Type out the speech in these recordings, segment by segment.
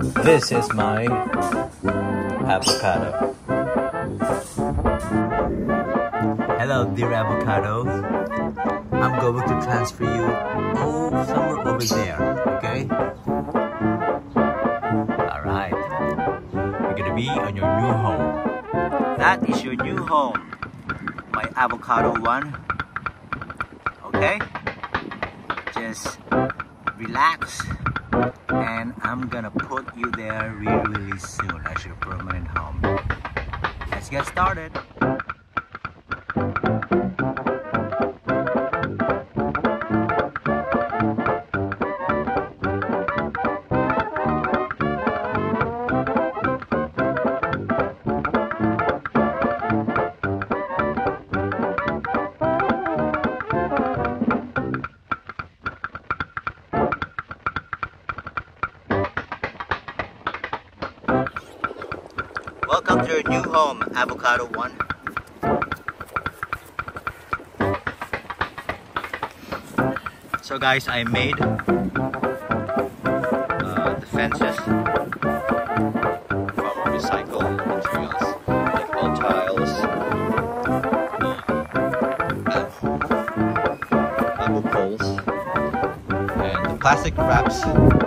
This is my avocado. Hello, dear avocado. I'm going to transfer you somewhere over there, okay? Alright. You're gonna be on your new home. That is your new home. My avocado one. Okay? Just relax and I'm gonna put you there really really soon as your permanent home. Let's get started. Welcome to your new home, Avocado One. So guys, I made uh, the fences from recycled materials like old tiles, bamboo poles, and plastic wraps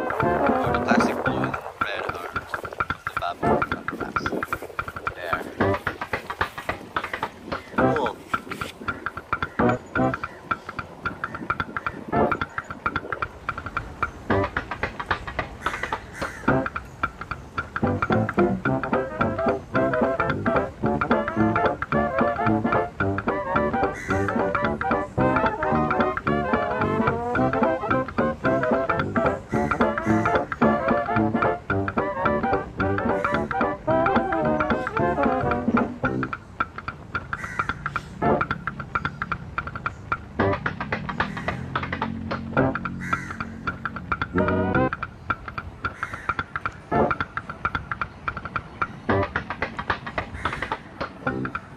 Mm-hmm.